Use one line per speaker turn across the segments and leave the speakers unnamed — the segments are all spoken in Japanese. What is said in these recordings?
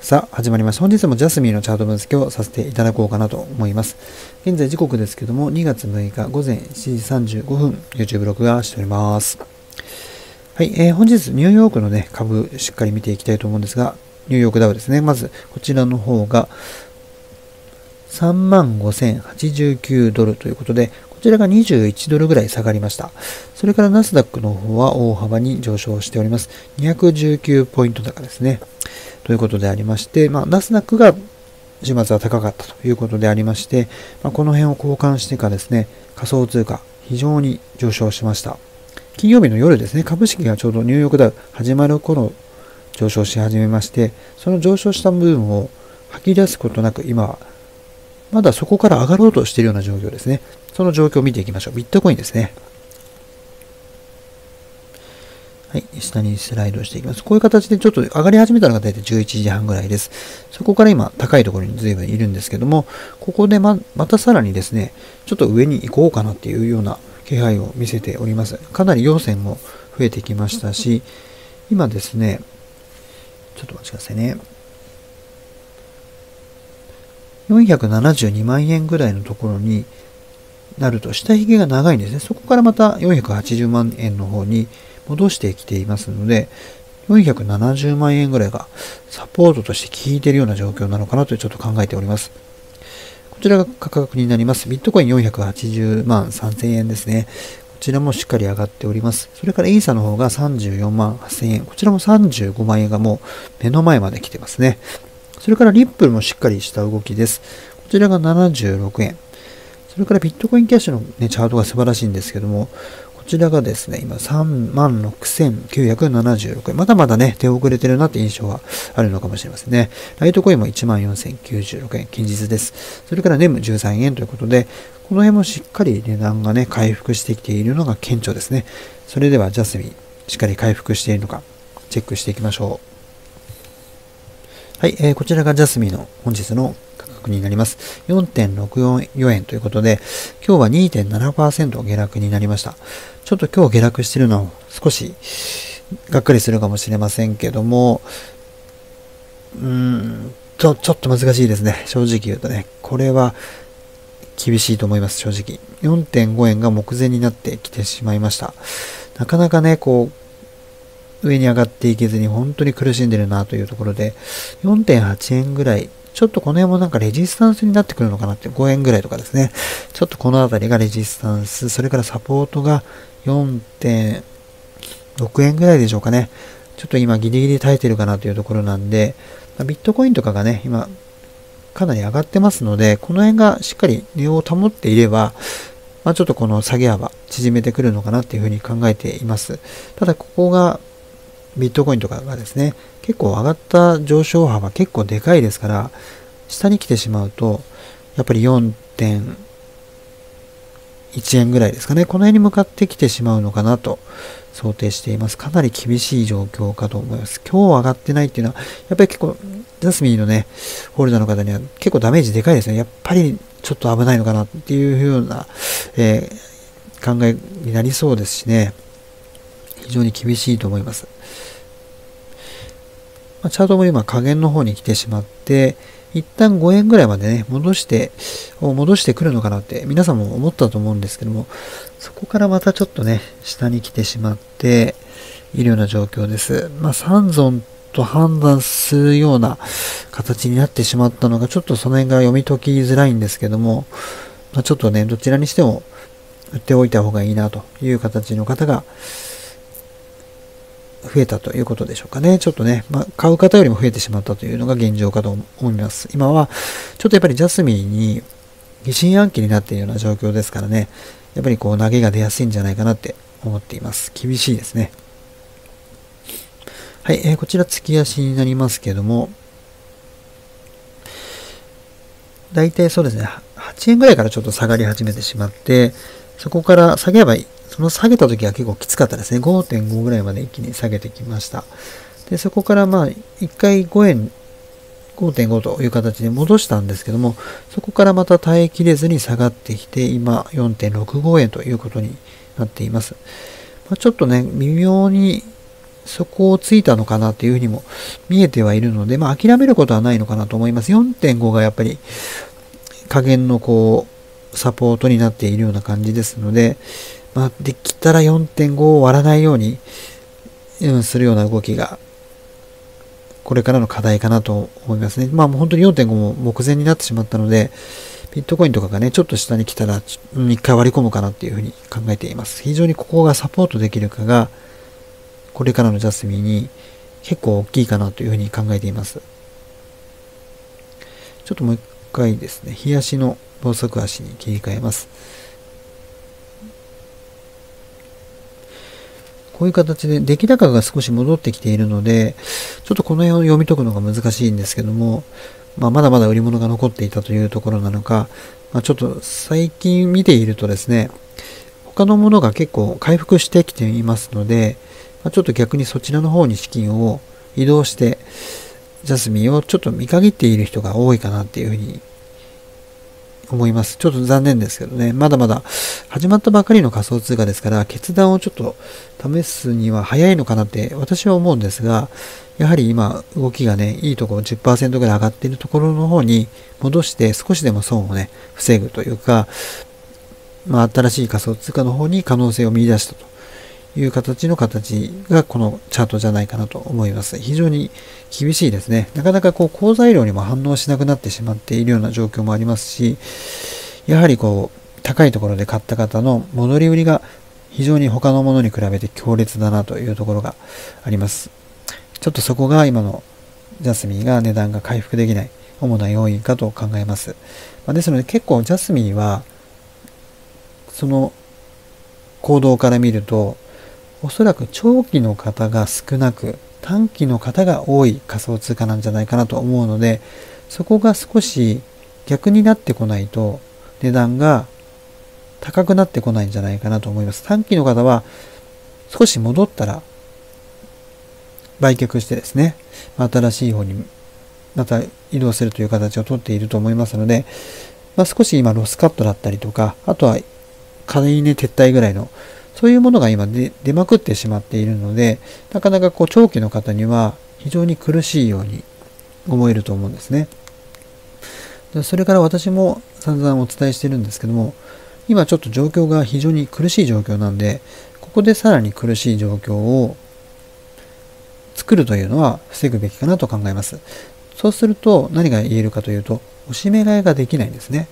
さあ、始まりました。本日もジャスミンのチャート分析をさせていただこうかなと思います。現在時刻ですけども、2月6日午前7時35分、YouTube 録画しております。はい、えー、本日ニューヨークのね、株しっかり見ていきたいと思うんですが、ニューヨークダウですね。まず、こちらの方が、35,089ドルということで、こちらが21ドルぐらい下がりました。それからナスダックの方は大幅に上昇しております。219ポイント高ですね。ということでありまして、まあ、ナスダックが週末は高かったということでありまして、まあ、この辺を交換してからですね、仮想通貨非常に上昇しました。金曜日の夜ですね、株式がちょうどニューヨークダウ始まる頃上昇し始めまして、その上昇した部分を吐き出すことなく今はまだそこから上がろうとしているような状況ですね。その状況を見ていきましょう。ビットコインですね。はい、下にスライドしていきます。こういう形でちょっと上がり始めたのが大体11時半ぐらいです。そこから今、高いところに随分いるんですけども、ここでままたさらにですね、ちょっと上に行こうかなっていうような気配を見せております。かなり陽線も増えてきましたし、今ですね、ちょっとお待ちくださいね。472万円ぐらいのところになると、下髭が長いんですね。そこからまた480万円の方に戻してきていますので、470万円ぐらいがサポートとして効いているような状況なのかなとちょっと考えております。こちらが価格になります。ビットコイン480万3000円ですね。こちらもしっかり上がっております。それからイーサの方が34万8000円。こちらも35万円がもう目の前まで来てますね。それからリップルもしっかりした動きです。こちらが76円。それからビットコインキャッシュの、ね、チャートが素晴らしいんですけども、ちらがですね、今36,976円。まだまだね、手遅れてるなって印象はあるのかもしれませんね。ライトコインも14,096円、近日です。それからネム13円ということで、この辺もしっかり値段がね、回復してきているのが顕著ですね。それではジャスミン、しっかり回復しているのか、チェックしていきましょう。はい、えー、こちらがジャスミンの本日の格になります。4.64円ということで、今日は2.7%下落になりました。ちょっと今日下落してるの少しがっかりするかもしれませんけども、うーん、ちょ、ちょっと難しいですね。正直言うとね。これは厳しいと思います、正直。4.5円が目前になってきてしまいました。なかなかね、こう、上に上がっていけずに本当に苦しんでるなというところで、4.8円ぐらいちょっとこの辺もなんかレジスタンスになってくるのかなって、5円ぐらいとかですね。ちょっとこの辺りがレジスタンス、それからサポートが4.6円ぐらいでしょうかね。ちょっと今ギリギリ耐えてるかなというところなんで、ビットコインとかがね、今かなり上がってますので、この辺がしっかり値を保っていれば、まあ、ちょっとこの下げ幅縮めてくるのかなっていうふうに考えています。ただここがビットコインとかがですね、結構上がった上昇幅結構でかいですから、下に来てしまうと、やっぱり4.1円ぐらいですかね。この辺に向かってきてしまうのかなと想定しています。かなり厳しい状況かと思います。今日上がってないっていうのは、やっぱり結構、ジャスミンのね、ホルダーの方には結構ダメージでかいですね。やっぱりちょっと危ないのかなっていうような、えー、考えになりそうですしね。非常に厳しいと思います。まあ、チャートも今下限の方に来てしまって、一旦5円ぐらいまでね、戻して、戻してくるのかなって皆さんも思ったと思うんですけども、そこからまたちょっとね、下に来てしまっているような状況です。まあ、三尊と判断するような形になってしまったのが、ちょっとその辺が読み解きづらいんですけども、まあ、ちょっとね、どちらにしても売っておいた方がいいなという形の方が、増えたということでしょうかね。ちょっとね、まあ、買う方よりも増えてしまったというのが現状かと思います。今は、ちょっとやっぱりジャスミンに疑心暗鬼になっているような状況ですからね、やっぱりこう投げが出やすいんじゃないかなって思っています。厳しいですね。はい、えー、こちら月足になりますけども、大体そうですね、8円ぐらいからちょっと下がり始めてしまって、そこから下げればその下げた時は結構きつかったですね。5.5ぐらいまで一気に下げてきました。で、そこからまあ、1回5円、5.5という形で戻したんですけども、そこからまた耐えきれずに下がってきて、今4.65円ということになっています。まあ、ちょっとね、微妙にそこをついたのかなっていうふうにも見えてはいるので、まあ諦めることはないのかなと思います。4.5がやっぱり加減のこう、サポートになっているような感じですので、まあできたら4.5を割らないように、うん、するような動きが、これからの課題かなと思いますね。まあもう本当に4.5も目前になってしまったので、ビットコインとかがね、ちょっと下に来たら、うん一回割り込むかなっていうふうに考えています。非常にここがサポートできるかが、これからのジャスミンに結構大きいかなというふうに考えています。ちょっともう一回ですね、日足の暴速足に切り替えます。こういう形で出来高が少し戻ってきているので、ちょっとこの辺を読み解くのが難しいんですけども、まあ、まだまだ売り物が残っていたというところなのか、まあ、ちょっと最近見ているとですね、他のものが結構回復してきていますので、まあ、ちょっと逆にそちらの方に資金を移動して、ジャスミンをちょっと見限っている人が多いかなっていうふうに思います。ちょっと残念ですけどね。まだまだ始まったばかりの仮想通貨ですから、決断をちょっと試すには早いのかなって私は思うんですが、やはり今動きがね、いいところ10%ぐらい上がっているところの方に戻して少しでも損をね、防ぐというか、まあ新しい仮想通貨の方に可能性を見出したという形の形がこのチャートじゃないかなと思います。非常に厳しいですね。なかなかこう、好材料にも反応しなくなってしまっているような状況もありますし、やはりこう、高いところで買った方の戻り売りが非常に他のものに比べて強烈だなというところがあります。ちょっとそこが今のジャスミンが値段が回復できない主な要因かと考えます。ま、ですので結構ジャスミンはその行動から見るとおそらく長期の方が少なく短期の方が多い仮想通貨なんじゃないかなと思うのでそこが少し逆になってこないと値段が高くなってこないんじゃないかなと思います。短期の方は少し戻ったら売却してですね、新しい方にまた移動するという形をとっていると思いますので、まあ、少し今ロスカットだったりとか、あとは仮にね撤退ぐらいのそういうものが今出まくってしまっているので、なかなかこう長期の方には非常に苦しいように思えると思うんですね。それから私も散々お伝えしてるんですけども、今ちょっと状況が非常に苦しい状況なんで、ここでさらに苦しい状況を作るというのは防ぐべきかなと考えます。そうすると何が言えるかというと、押し目買いができないんですね。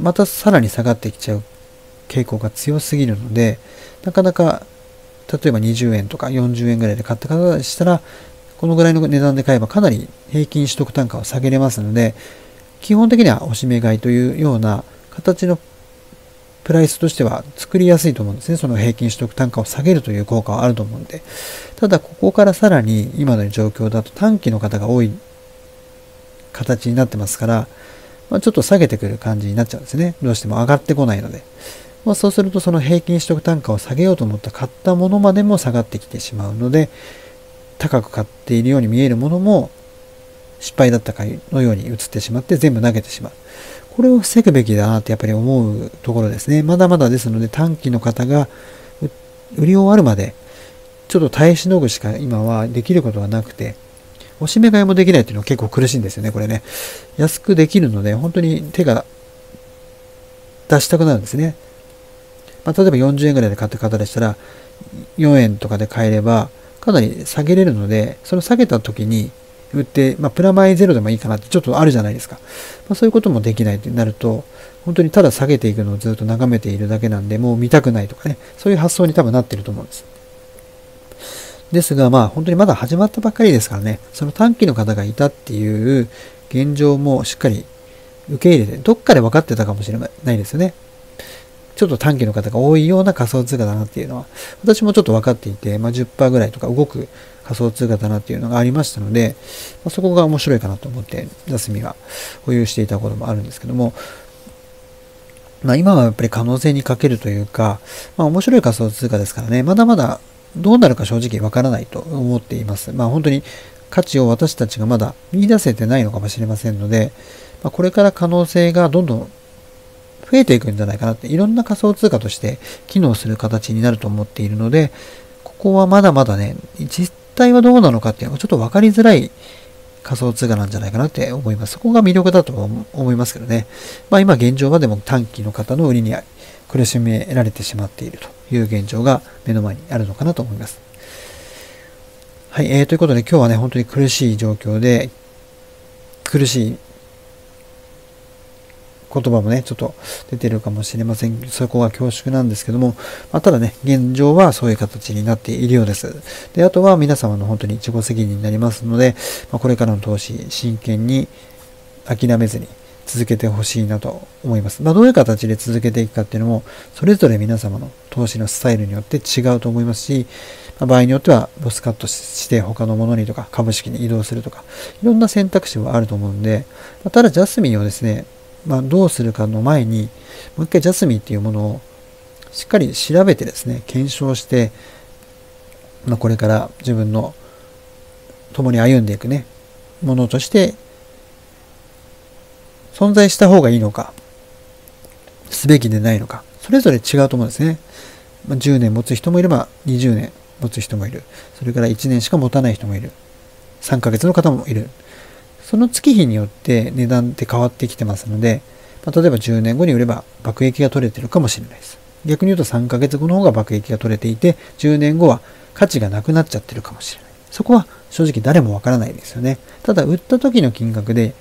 またさらに下がってきちゃう傾向が強すぎるので、なかなか、例えば20円とか40円ぐらいで買った方でしたら、このぐらいの値段で買えばかなり平均取得単価を下げれますので、基本的には押し目買いというような形のプライスとしては作りやすいと思うんですね。その平均取得単価を下げるという効果はあると思うんで。ただ、ここからさらに今の状況だと短期の方が多い形になってますから、まあ、ちょっと下げてくる感じになっちゃうんですね。どうしても上がってこないので。まあ、そうするとその平均取得単価を下げようと思った買ったものまでも下がってきてしまうので高く買っているように見えるものも失敗だったかのように映ってしまって全部投げてしまう。これを防ぐべきだなってやっぱり思うところですね。まだまだですので短期の方が売り終わるまでちょっと耐えしのぐしか今はできることはなくて押し目買いもできないっていうのは結構苦しいんですよね、これね。安くできるので本当に手が出したくなるんですね。まあ、例えば40円ぐらいで買った方でしたら、4円とかで買えれば、かなり下げれるので、その下げた時に売って、まあ、プラマイゼロでもいいかなってちょっとあるじゃないですか。まあ、そういうこともできないってなると、本当にただ下げていくのをずっと眺めているだけなんで、もう見たくないとかね、そういう発想に多分なってると思うんです。ですが、まあ本当にまだ始まったばっかりですからね、その短期の方がいたっていう現状もしっかり受け入れて、どっかで分かってたかもしれないですよね。ちょっと短期の方が多いような仮想通貨だなっていうのは、私もちょっと分かっていて、まあ、10%ぐらいとか動く仮想通貨だなっていうのがありましたので、まあ、そこが面白いかなと思って、ジャスミは保有していたこともあるんですけども、まあ、今はやっぱり可能性に欠けるというか、まあ、面白い仮想通貨ですからね、まだまだどうなるか正直わからないと思っています。まあ、本当に価値を私たちがまだ見出せてないのかもしれませんので、まあ、これから可能性がどんどん増えていくんじゃないかなって、いろんな仮想通貨として機能する形になると思っているので、ここはまだまだね、実態はどうなのかっていうのはちょっと分かりづらい仮想通貨なんじゃないかなって思います。そこが魅力だと思いますけどね。まあ今現状はでも短期の方の売りに苦しめられてしまっているという現状が目の前にあるのかなと思います。はい、えー、ということで今日はね、本当に苦しい状況で、苦しい言葉もね、ちょっと出てるかもしれません。そこは恐縮なんですけども、まあ、ただね、現状はそういう形になっているようです。で、あとは皆様の本当に自己責任になりますので、まあ、これからの投資、真剣に諦めずに続けてほしいなと思います。まあ、どういう形で続けていくかっていうのも、それぞれ皆様の投資のスタイルによって違うと思いますし、まあ、場合によってはロスカットして他のものにとか株式に移動するとか、いろんな選択肢はあると思うんで、まあ、ただジャスミンをですね、まあ、どうするかの前に、もう一回ジャスミンっていうものをしっかり調べてですね、検証して、まあ、これから自分の共に歩んでいくね、ものとして存在した方がいいのか、すべきでないのか、それぞれ違うと思うんですね。まあ、10年持つ人もいれば、20年持つ人もいる。それから1年しか持たない人もいる。3ヶ月の方もいる。その月日によって値段って変わってきてますので、まあ、例えば10年後に売れば爆益が取れてるかもしれないです。逆に言うと3ヶ月後の方が爆益が取れていて、10年後は価値がなくなっちゃってるかもしれない。そこは正直誰もわからないですよね。ただ売った時の金額で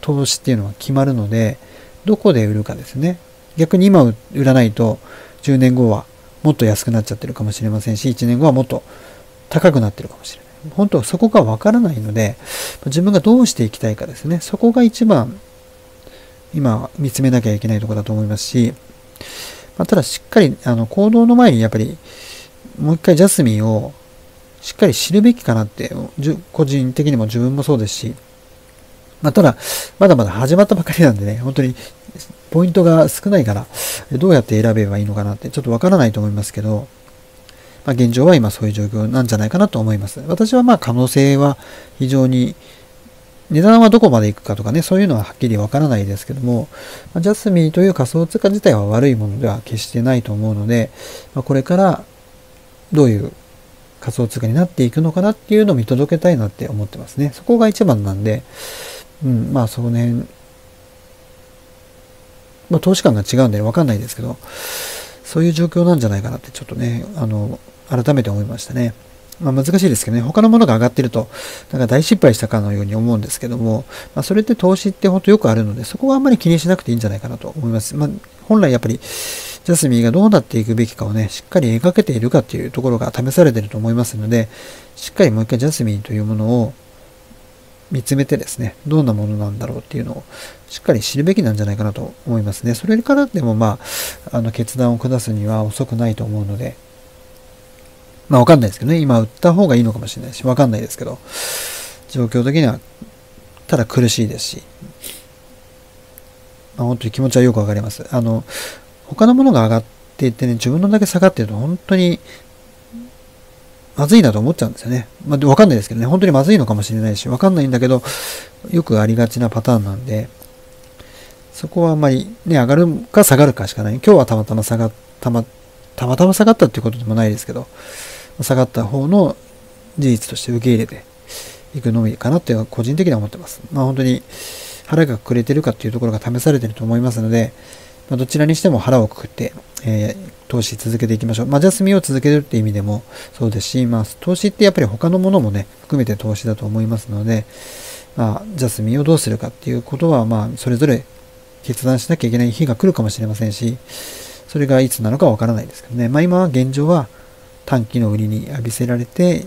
投資っていうのは決まるので、どこで売るかですね。逆に今売らないと10年後はもっと安くなっちゃってるかもしれませんし、1年後はもっと高くなってるかもしれない。本当そこがわからないので、自分がどうしていきたいかですね。そこが一番今見つめなきゃいけないところだと思いますし、まあ、ただしっかりあの行動の前にやっぱりもう一回ジャスミンをしっかり知るべきかなって、個人的にも自分もそうですし、まあ、ただ、まだまだ始まったばかりなんでね、本当にポイントが少ないから、どうやって選べばいいのかなってちょっとわからないと思いますけど、まあ、現状は今そういう状況なんじゃないかなと思います。私はまあ可能性は非常に値段はどこまでいくかとかね、そういうのははっきりわからないですけども、まジャスミンという仮想通貨自体は悪いものでは決してないと思うので、まこれからどういう仮想通貨になっていくのかなっていうのを見届けたいなって思ってますね。そこが一番なんで、うん、まあその辺、まあ投資感が違うんでわかんないですけど、そういう状況なんじゃないかなってちょっとね、あの、改めて思いましたね。まあ、難しいですけどね、他のものが上がってると、なんか大失敗したかのように思うんですけども、まあ、それって投資って本当よくあるので、そこはあんまり気にしなくていいんじゃないかなと思います。まあ、本来やっぱり、ジャスミンがどうなっていくべきかをね、しっかり描けているかっていうところが試されてると思いますので、しっかりもう一回ジャスミンというものを見つめてですね、どんなものなんだろうっていうのをしっかり知るべきなんじゃないかなと思いますね。それからでもまあ、あの決断を下すには遅くないと思うので、まあわかんないですけどね、今売った方がいいのかもしれないし、わかんないですけど、状況的にはただ苦しいですし、まあ、本当に気持ちはよくわかります。あの、他のものが上がっていってね、自分のだけ下がってると本当にまずいなと思っちゃうんですよね。まあ、わかんないですけどね、本当にまずいのかもしれないし、わかんないんだけど、よくありがちなパターンなんで、そこはあんまりね、上がるか下がるかしかない。今日はたまたま下がったま、たまたま下がったっていうことでもないですけど、下がった方の事実として受け入れていくのみかなって個人的には思ってます。まあ本当に腹がくれてるかっていうところが試されてると思いますので、まあ、どちらにしても腹をくくって、えー、投資続けていきましょう。まあ、ジャスミンを続けるって意味でもそうですし、まあ、投資ってやっぱり他のものもね、含めて投資だと思いますので、まあ、ジャスミンをどうするかっていうことは、まあ、それぞれ決断しなきゃいけない日が来るかもしれませんし、それがいつなのかわからないですけどね。まあ、今は現状は短期の売りに浴びせられて、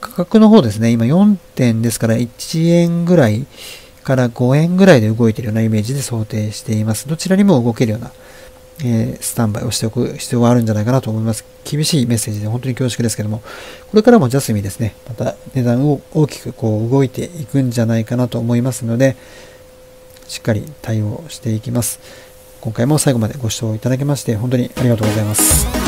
価格の方ですね、今4点ですから1円ぐらいから5円ぐらいで動いているようなイメージで想定しています。どちらにも動けるようなえー、スタンバイをしておく必要があるんじゃないかなと思います。厳しいメッセージで本当に恐縮ですけども、これからもジャスミですね、また値段を大きくこう動いていくんじゃないかなと思いますので、しっかり対応していきます。今回も最後までご視聴いただきまして、本当にありがとうございます。